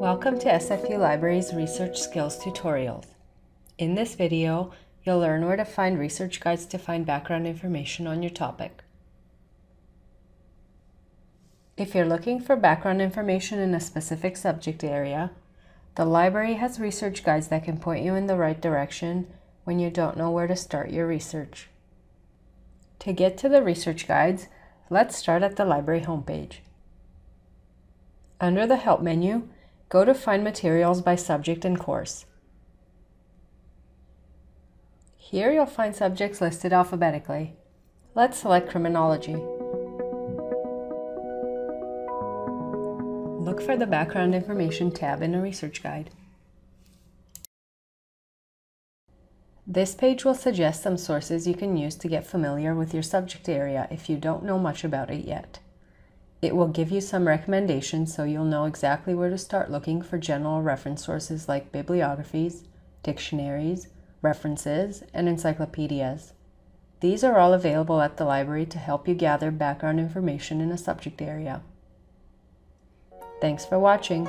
Welcome to SFU Library's Research Skills Tutorials. In this video, you'll learn where to find research guides to find background information on your topic. If you're looking for background information in a specific subject area, the library has research guides that can point you in the right direction when you don't know where to start your research. To get to the research guides, let's start at the library homepage. Under the Help menu, go to Find Materials by Subject and Course. Here you'll find subjects listed alphabetically. Let's select Criminology. Look for the Background Information tab in a research guide. This page will suggest some sources you can use to get familiar with your subject area if you don't know much about it yet. It will give you some recommendations so you'll know exactly where to start looking for general reference sources like bibliographies, dictionaries, references, and encyclopedias. These are all available at the library to help you gather background information in a subject area. Thanks for watching.